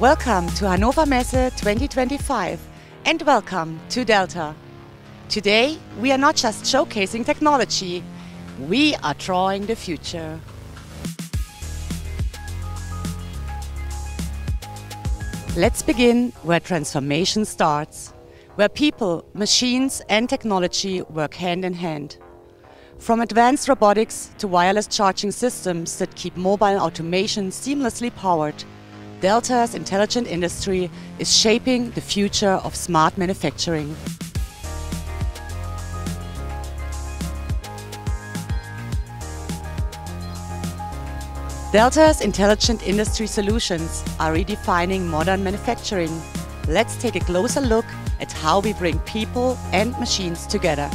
Welcome to Hannover Messe 2025 and welcome to Delta. Today we are not just showcasing technology, we are drawing the future. Let's begin where transformation starts, where people, machines and technology work hand in hand. From advanced robotics to wireless charging systems that keep mobile automation seamlessly powered, Delta's intelligent industry is shaping the future of smart manufacturing. Delta's intelligent industry solutions are redefining modern manufacturing. Let's take a closer look at how we bring people and machines together.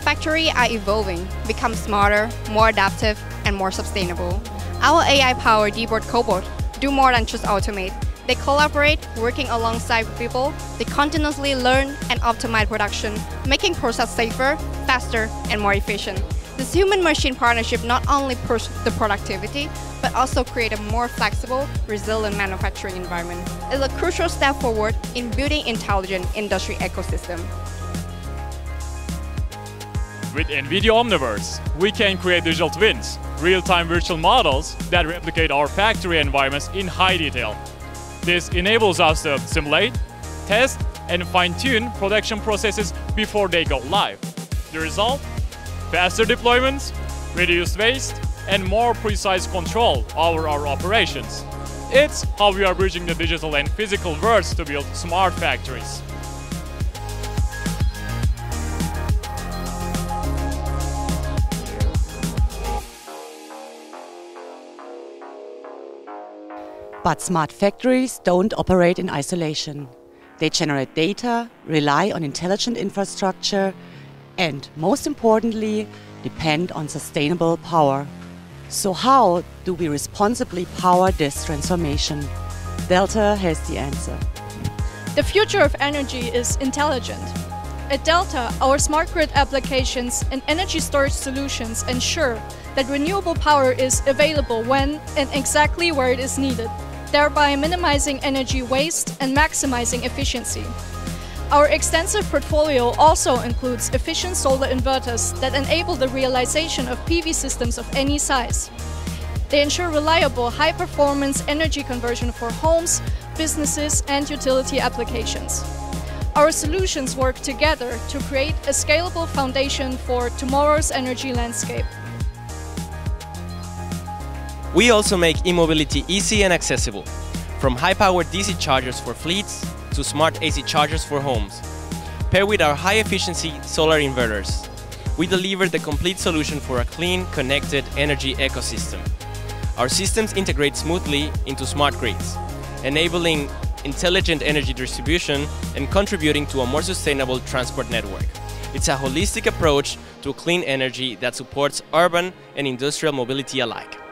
Factories are evolving, become smarter, more adaptive, and more sustainable. Our AI-powered D-Bot Cobot do more than just automate. They collaborate, working alongside people. They continuously learn and optimize production, making process safer, faster, and more efficient. This human-machine partnership not only pushes the productivity, but also create a more flexible, resilient manufacturing environment. It's a crucial step forward in building intelligent industry ecosystem. With NVIDIA Omniverse, we can create digital twins, real-time virtual models that replicate our factory environments in high detail. This enables us to simulate, test, and fine-tune production processes before they go live. The result? Faster deployments, reduced waste, and more precise control over our operations. It's how we are bridging the digital and physical worlds to build smart factories. But smart factories don't operate in isolation. They generate data, rely on intelligent infrastructure, and most importantly, depend on sustainable power. So how do we responsibly power this transformation? Delta has the answer. The future of energy is intelligent. At Delta, our smart grid applications and energy storage solutions ensure that renewable power is available when and exactly where it is needed thereby minimizing energy waste and maximizing efficiency. Our extensive portfolio also includes efficient solar inverters that enable the realization of PV systems of any size. They ensure reliable, high-performance energy conversion for homes, businesses and utility applications. Our solutions work together to create a scalable foundation for tomorrow's energy landscape. We also make e-mobility easy and accessible, from high-powered DC chargers for fleets to smart AC chargers for homes. Paired with our high-efficiency solar inverters, we deliver the complete solution for a clean, connected energy ecosystem. Our systems integrate smoothly into smart grids, enabling intelligent energy distribution and contributing to a more sustainable transport network. It's a holistic approach to clean energy that supports urban and industrial mobility alike.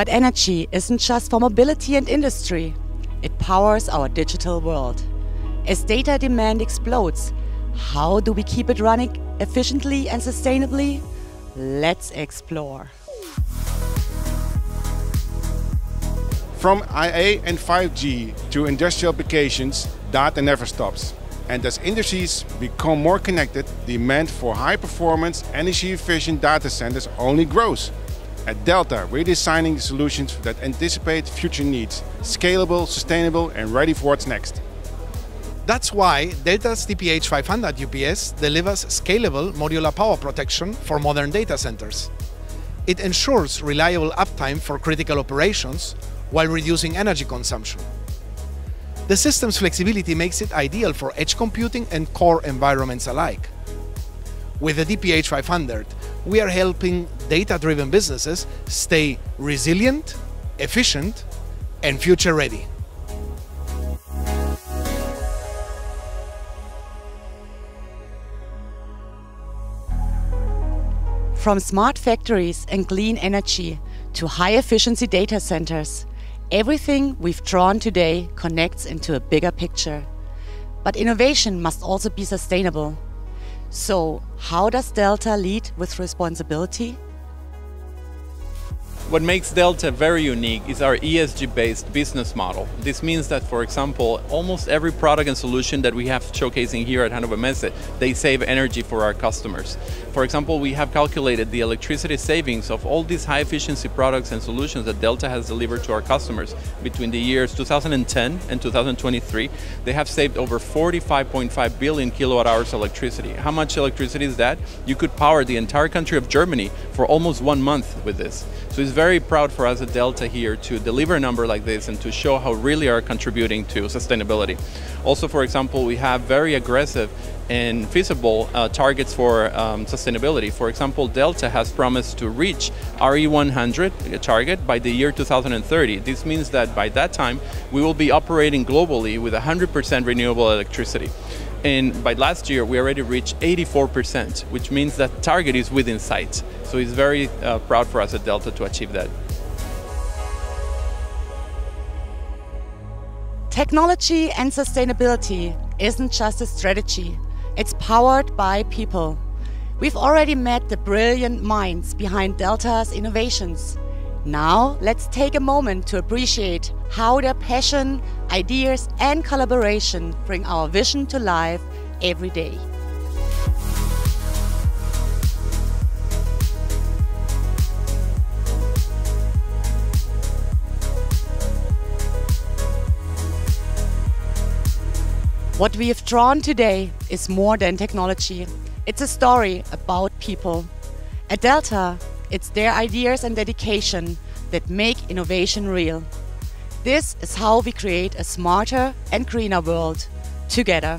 But energy isn't just for mobility and industry. It powers our digital world. As data demand explodes, how do we keep it running efficiently and sustainably? Let's explore. From IA and 5G to industrial applications, data never stops. And as industries become more connected, demand for high performance, energy efficient data centers only grows. At Delta, we're designing solutions that anticipate future needs, scalable, sustainable, and ready for what's next. That's why Delta's DPH500 UPS delivers scalable modular power protection for modern data centers. It ensures reliable uptime for critical operations while reducing energy consumption. The system's flexibility makes it ideal for edge computing and core environments alike. With the DPH500, we are helping data-driven businesses stay resilient, efficient, and future-ready. From smart factories and clean energy to high-efficiency data centers, everything we've drawn today connects into a bigger picture. But innovation must also be sustainable. So, how does Delta lead with responsibility? What makes Delta very unique is our ESG-based business model. This means that, for example, almost every product and solution that we have showcasing here at Hannover Messe, they save energy for our customers. For example, we have calculated the electricity savings of all these high-efficiency products and solutions that Delta has delivered to our customers between the years 2010 and 2023. They have saved over 45.5 billion kilowatt hours of electricity. How much electricity is that? You could power the entire country of Germany for almost one month with this. So it's very proud for us at Delta here to deliver a number like this and to show how really are contributing to sustainability. Also, for example, we have very aggressive and feasible uh, targets for um, sustainability. For example, Delta has promised to reach RE100 target by the year 2030. This means that by that time, we will be operating globally with 100% renewable electricity. And by last year, we already reached 84%, which means that target is within sight. So it's very uh, proud for us at Delta to achieve that. Technology and sustainability isn't just a strategy, it's powered by people. We've already met the brilliant minds behind Delta's innovations. Now, let's take a moment to appreciate how their passion, ideas, and collaboration bring our vision to life every day. What we have drawn today is more than technology. It's a story about people. At Delta, it's their ideas and dedication that make innovation real. This is how we create a smarter and greener world together.